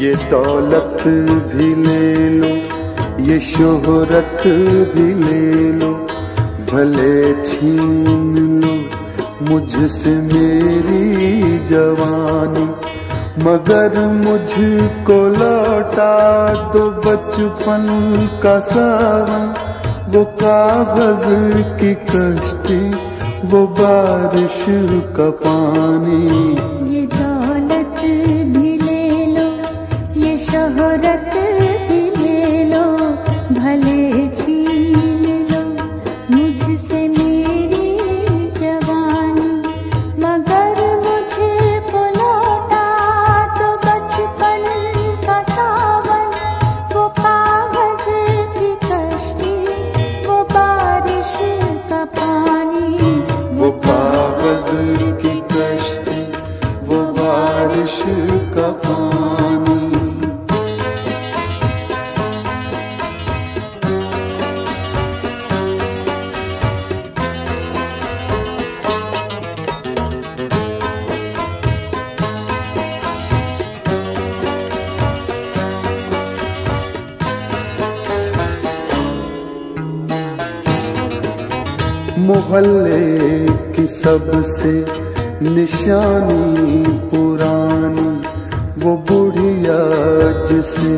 ये दौलत भी ले लो, ये शोहरत भी ले लो। भले छीन लो मुझसे मेरी जवानी, मगर मुझको लौटा दो बचपन का सावन। वो कागज़ की कश्ती, वो बारिश का पानी। शोहरत भी ले लो भले छीन लो। मुझसे मेरी जवानी, मगर मुझको लौटा तो बचपन का सावन। वो कागज़ की कश्ती, वो बारिश का पानी, वो कागज़ की कश्ती, वो बारिश का पानी। मोहल्ले की सबसे निशानी पुरानी, वो बुढ़िया जिसे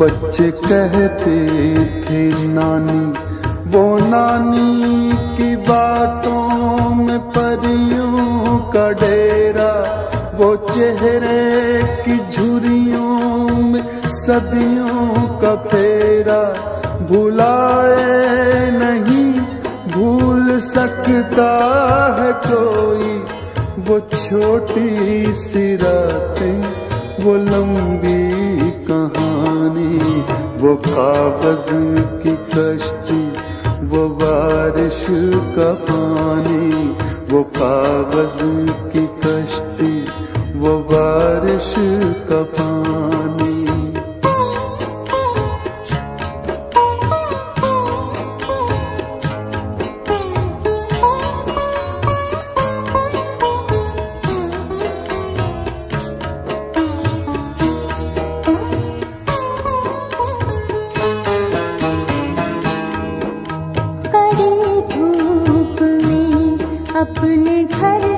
बच्चे कहते थे नानी। वो नानी की बातों में परियों का डेरा, वो चेहरे की झुरियों में सदियों का फेरा। भुलाए नहीं सकता है कोई वो छोटी सी रातें, वो लंबी कहानी, वो कागज़ की कश्ती, वो बारिश का पानी, वो कागज़ की अपने घर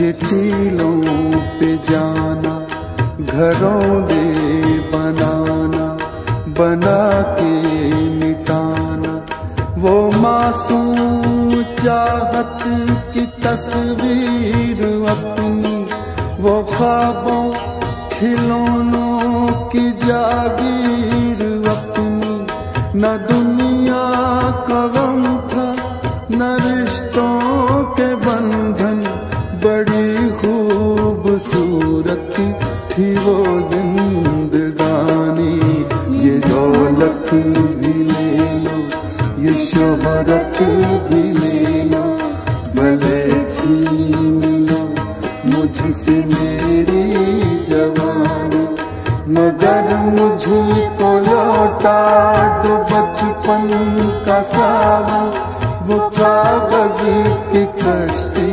ऊँचे टीलों पे जाना, घरों दे बनाना, बना के मिटाना। वो मासूम चाहत की तस्वीर अपनी, वो ख्वाबों, खिलौनों की जागीर अपनी। न दुनिया का गम था, न रिश्तों के बंधन शोहरत भी ले लो भले छीन लो, मुझसे मेरी जवानी। मगर मुझको लौटा दो बचपन का सावन। वो कागज़ की कश्ती,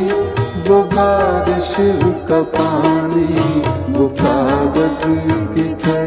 वो बारिश का पानी, वो कागज़ की कश्ती